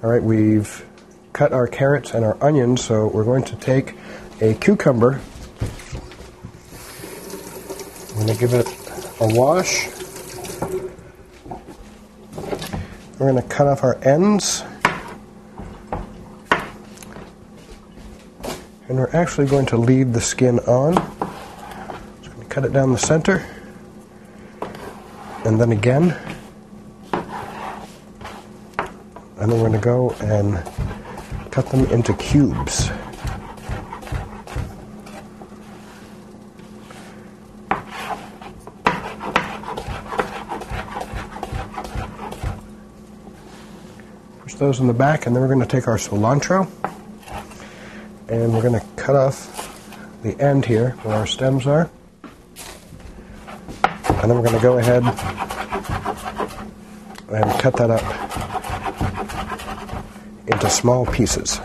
All right, we've cut our carrots and our onions, so we're going to take a cucumber. I'm going to give it a wash. We're going to cut off our ends. And we're actually going to leave the skin on. Just going to cut it down the center. And then again. And then we're going to go and cut them into cubes. Push those in the back, and then we're going to take our cilantro and we're going to cut off the end here where our stems are. And then we're going to go ahead and cut that up into small pieces.